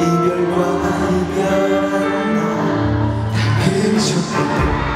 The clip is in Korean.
이별과 이별한 너. 그저